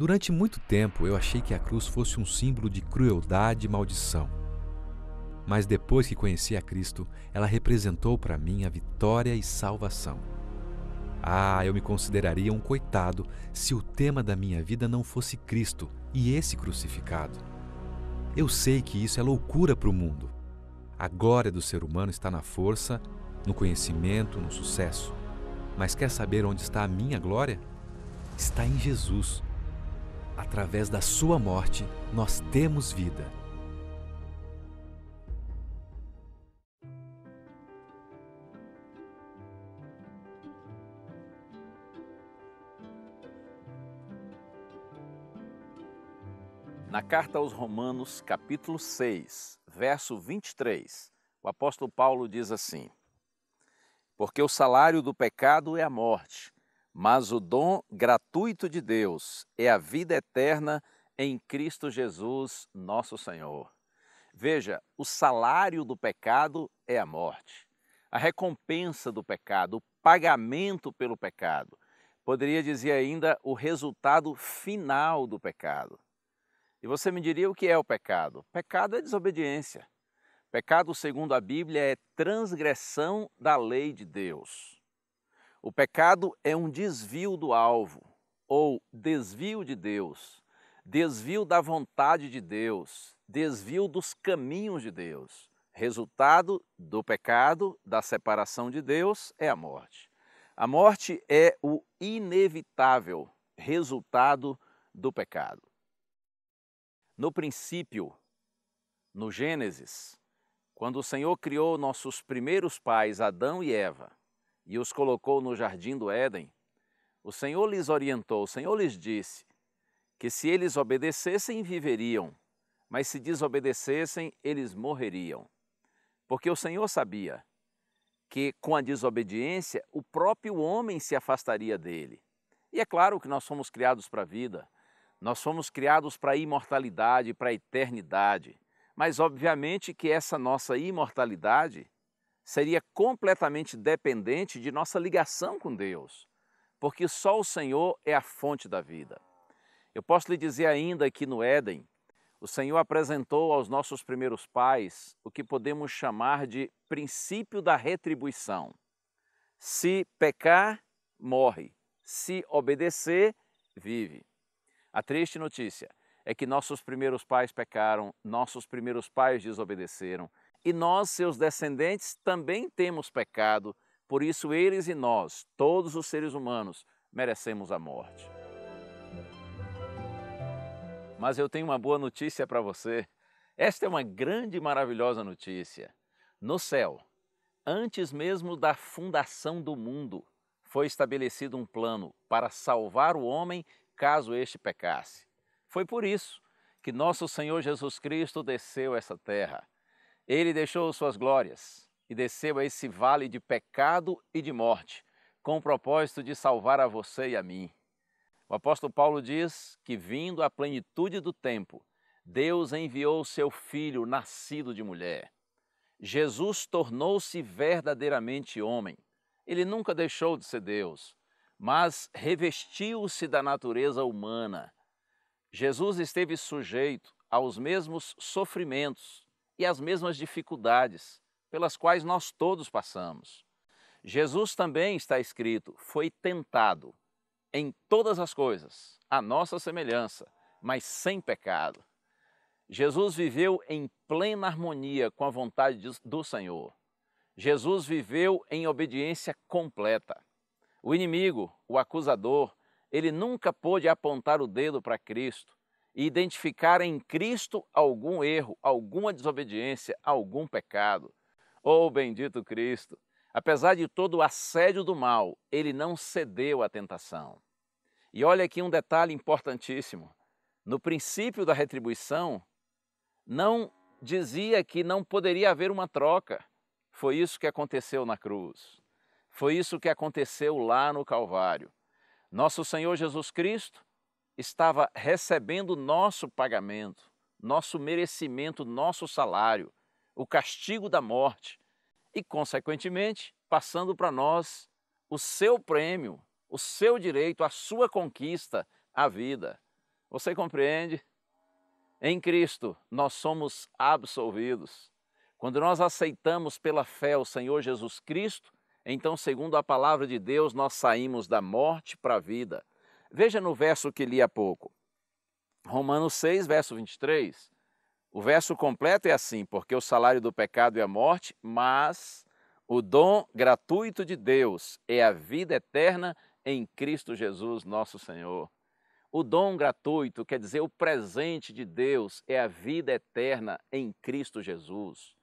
Durante muito tempo eu achei que a cruz fosse um símbolo de crueldade e maldição. Mas depois que conheci a Cristo, ela representou para mim a vitória e salvação. Ah, eu me consideraria um coitado se o tema da minha vida não fosse Cristo e esse crucificado. Eu sei que isso é loucura para o mundo. A glória do ser humano está na força, no conhecimento, no sucesso. Mas quer saber onde está a minha glória? Está em Jesus através da sua morte, nós temos vida. Na carta aos Romanos, capítulo 6, verso 23, o apóstolo Paulo diz assim: Porque o salário do pecado é a morte, mas o dom gratuito de Deus é a vida eterna em Cristo Jesus, nosso Senhor. Veja, o salário do pecado é a morte. A recompensa do pecado, o pagamento pelo pecado. Poderia dizer ainda o resultado final do pecado. E você me diria o que é o pecado? Pecado é desobediência. Pecado, segundo a Bíblia, é transgressão da lei de Deus. O pecado é um desvio do alvo, ou desvio de Deus, desvio da vontade de Deus, desvio dos caminhos de Deus. Resultado do pecado, da separação de Deus, é a morte. A morte é o inevitável resultado do pecado. No princípio, no Gênesis, quando o Senhor criou nossos primeiros pais, Adão e Eva, e os colocou no jardim do Éden, o Senhor lhes orientou, o Senhor lhes disse que se eles obedecessem, viveriam, mas se desobedecessem, eles morreriam. Porque o Senhor sabia que com a desobediência o próprio homem se afastaria dele. E é claro que nós fomos criados para a vida, nós fomos criados para a imortalidade, para a eternidade. Mas obviamente que essa nossa imortalidade seria completamente dependente de nossa ligação com Deus, porque só o Senhor é a fonte da vida. Eu posso lhe dizer ainda que no Éden, o Senhor apresentou aos nossos primeiros pais o que podemos chamar de princípio da retribuição. Se pecar, morre. Se obedecer, vive. A triste notícia é que nossos primeiros pais pecaram, nossos primeiros pais desobedeceram, e nós, seus descendentes, também temos pecado, por isso eles e nós, todos os seres humanos, merecemos a morte. Mas eu tenho uma boa notícia para você. Esta é uma grande e maravilhosa notícia. No céu, antes mesmo da fundação do mundo, foi estabelecido um plano para salvar o homem caso este pecasse. Foi por isso que nosso Senhor Jesus Cristo desceu essa terra ele deixou suas glórias e desceu a esse vale de pecado e de morte, com o propósito de salvar a você e a mim. O apóstolo Paulo diz que, vindo à plenitude do tempo, Deus enviou seu filho nascido de mulher. Jesus tornou-se verdadeiramente homem. Ele nunca deixou de ser Deus, mas revestiu-se da natureza humana. Jesus esteve sujeito aos mesmos sofrimentos, e as mesmas dificuldades pelas quais nós todos passamos. Jesus também está escrito, foi tentado em todas as coisas, a nossa semelhança, mas sem pecado. Jesus viveu em plena harmonia com a vontade do Senhor. Jesus viveu em obediência completa. O inimigo, o acusador, ele nunca pôde apontar o dedo para Cristo e identificar em Cristo algum erro, alguma desobediência, algum pecado. Oh, bendito Cristo! Apesar de todo o assédio do mal, ele não cedeu à tentação. E olha aqui um detalhe importantíssimo. No princípio da retribuição, não dizia que não poderia haver uma troca. Foi isso que aconteceu na cruz. Foi isso que aconteceu lá no Calvário. Nosso Senhor Jesus Cristo estava recebendo nosso pagamento, nosso merecimento, nosso salário, o castigo da morte e, consequentemente, passando para nós o seu prêmio, o seu direito, a sua conquista, a vida. Você compreende? Em Cristo nós somos absolvidos. Quando nós aceitamos pela fé o Senhor Jesus Cristo, então, segundo a palavra de Deus, nós saímos da morte para a vida. Veja no verso que li há pouco. Romanos 6, verso 23. O verso completo é assim: porque o salário do pecado é a morte, mas o dom gratuito de Deus é a vida eterna em Cristo Jesus, nosso Senhor. O dom gratuito quer dizer o presente de Deus é a vida eterna em Cristo Jesus.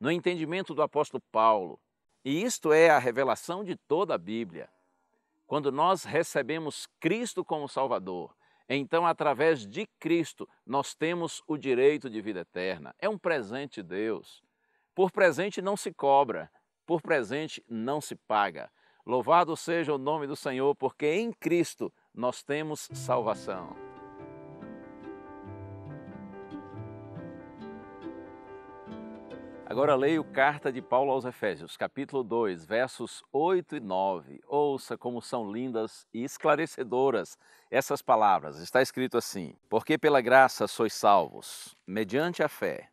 No entendimento do apóstolo Paulo, e isto é a revelação de toda a Bíblia. Quando nós recebemos Cristo como Salvador, então, através de Cristo, nós temos o direito de vida eterna. É um presente de Deus. Por presente não se cobra, por presente não se paga. Louvado seja o nome do Senhor, porque em Cristo nós temos salvação. Agora leio carta de Paulo aos Efésios, capítulo 2, versos 8 e 9. Ouça como são lindas e esclarecedoras essas palavras. Está escrito assim: Porque pela graça sois salvos, mediante a fé.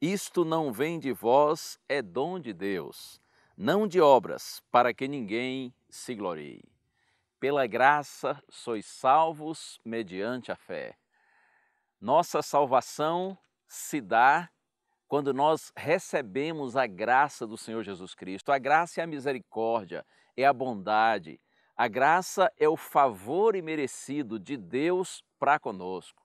Isto não vem de vós, é dom de Deus, não de obras, para que ninguém se glorie. Pela graça sois salvos mediante a fé. Nossa salvação se dá quando nós recebemos a graça do Senhor Jesus Cristo. A graça é a misericórdia, é a bondade. A graça é o favor imerecido de Deus para conosco.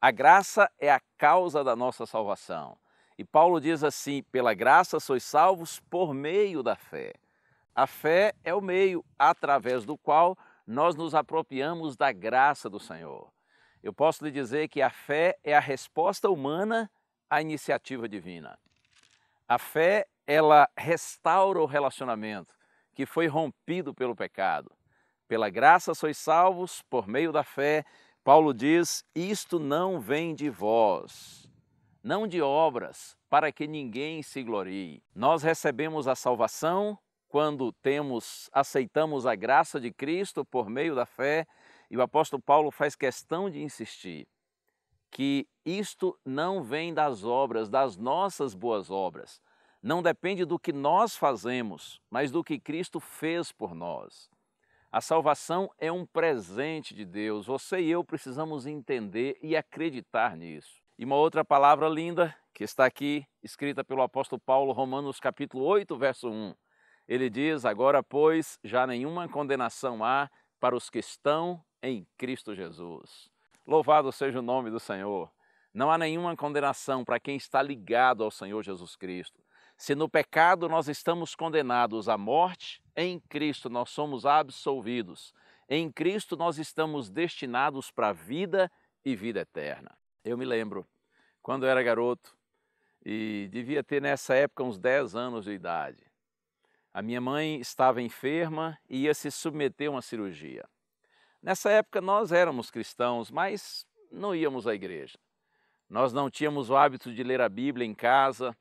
A graça é a causa da nossa salvação. E Paulo diz assim: pela graça sois salvos por meio da fé. A fé é o meio através do qual nós nos apropriamos da graça do Senhor. Eu posso lhe dizer que a fé é a resposta humana a iniciativa divina. A fé, ela restaura o relacionamento que foi rompido pelo pecado. Pela graça sois salvos por meio da fé. Paulo diz: Isto não vem de vós, não de obras, para que ninguém se glorie. Nós recebemos a salvação quando temos aceitamos a graça de Cristo por meio da fé, e o apóstolo Paulo faz questão de insistir que isto não vem das obras, das nossas boas obras. Não depende do que nós fazemos, mas do que Cristo fez por nós. A salvação é um presente de Deus. Você e eu precisamos entender e acreditar nisso. E uma outra palavra linda que está aqui, escrita pelo apóstolo Paulo, Romanos capítulo 8, verso 1. Ele diz: Agora, pois, já nenhuma condenação há para os que estão em Cristo Jesus. Louvado seja o nome do Senhor. Não há nenhuma condenação para quem está ligado ao Senhor Jesus Cristo. Se no pecado nós estamos condenados à morte, em Cristo nós somos absolvidos. Em Cristo nós estamos destinados para a vida e vida eterna. Eu me lembro, quando eu era garoto, e devia ter nessa época uns 10 anos de idade. A minha mãe estava enferma e ia se submeter a uma cirurgia. Nessa época nós éramos cristãos, mas não íamos à igreja. Nós não tínhamos o hábito de ler a Bíblia em casa,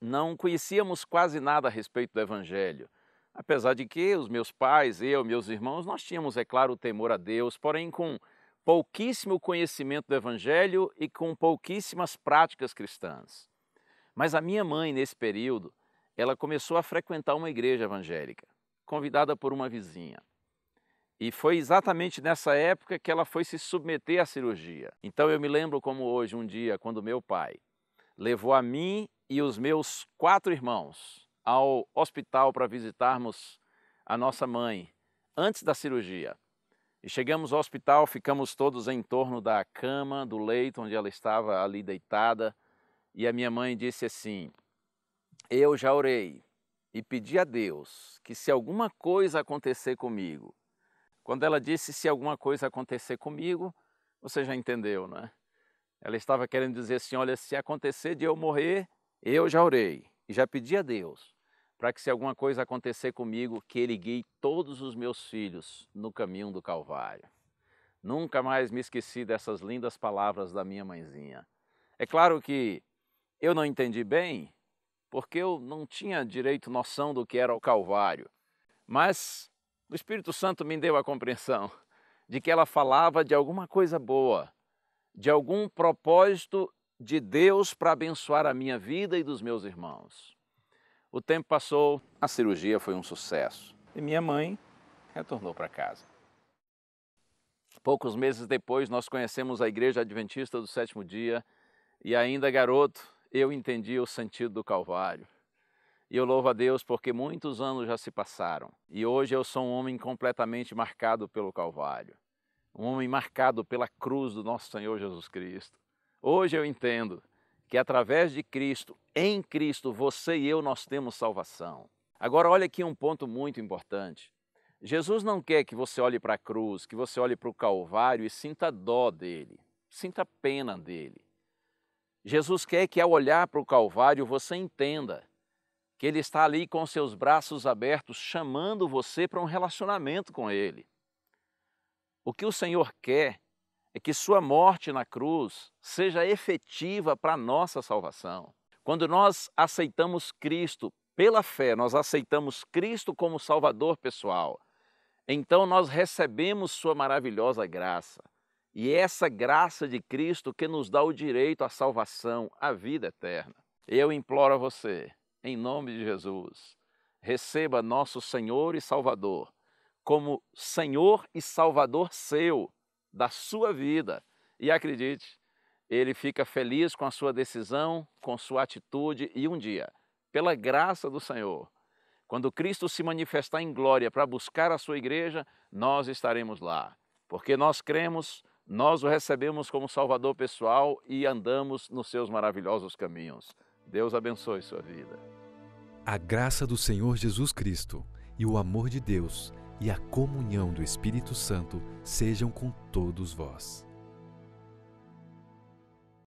não conhecíamos quase nada a respeito do Evangelho. Apesar de que os meus pais, eu, meus irmãos, nós tínhamos, é claro, o temor a Deus, porém com pouquíssimo conhecimento do Evangelho e com pouquíssimas práticas cristãs. Mas a minha mãe, nesse período, ela começou a frequentar uma igreja evangélica, convidada por uma vizinha. E foi exatamente nessa época que ela foi se submeter à cirurgia. Então eu me lembro como hoje, um dia, quando meu pai levou a mim e os meus quatro irmãos ao hospital para visitarmos a nossa mãe antes da cirurgia. E chegamos ao hospital, ficamos todos em torno da cama, do leito onde ela estava ali deitada, e a minha mãe disse assim: Eu já orei e pedi a Deus que se alguma coisa acontecer comigo, quando ela disse se alguma coisa acontecer comigo, você já entendeu, né? Ela estava querendo dizer assim: olha, se acontecer de eu morrer, eu já orei e já pedi a Deus para que se alguma coisa acontecer comigo, que Ele guie todos os meus filhos no caminho do Calvário. Nunca mais me esqueci dessas lindas palavras da minha mãezinha. É claro que eu não entendi bem, porque eu não tinha direito noção do que era o Calvário, mas o Espírito Santo me deu a compreensão de que ela falava de alguma coisa boa, de algum propósito de Deus para abençoar a minha vida e dos meus irmãos. O tempo passou, a cirurgia foi um sucesso e minha mãe retornou para casa. Poucos meses depois, nós conhecemos a Igreja Adventista do Sétimo Dia e, ainda garoto, eu entendi o sentido do Calvário. E eu louvo a Deus porque muitos anos já se passaram e hoje eu sou um homem completamente marcado pelo Calvário, um homem marcado pela cruz do nosso Senhor Jesus Cristo. Hoje eu entendo que através de Cristo, em Cristo, você e eu nós temos salvação. Agora olha aqui um ponto muito importante. Jesus não quer que você olhe para a cruz, que você olhe para o Calvário e sinta dó dele, sinta pena dele. Jesus quer que ao olhar para o Calvário você entenda que Ele está ali com seus braços abertos, chamando você para um relacionamento com Ele. O que o Senhor quer é que Sua morte na cruz seja efetiva para a nossa salvação. Quando nós aceitamos Cristo pela fé, nós aceitamos Cristo como Salvador pessoal, então nós recebemos Sua maravilhosa graça. E é essa graça de Cristo que nos dá o direito à salvação, à vida eterna. Eu imploro a você, em nome de Jesus, receba nosso Senhor e Salvador como Senhor e Salvador seu, da sua vida. E acredite, ele fica feliz com a sua decisão, com sua atitude e um dia, pela graça do Senhor, quando Cristo se manifestar em glória para buscar a sua igreja, nós estaremos lá, porque nós cremos, nós o recebemos como Salvador pessoal e andamos nos seus maravilhosos caminhos. Deus abençoe sua vida. A graça do Senhor Jesus Cristo e o amor de Deus e a comunhão do Espírito Santo sejam com todos vós.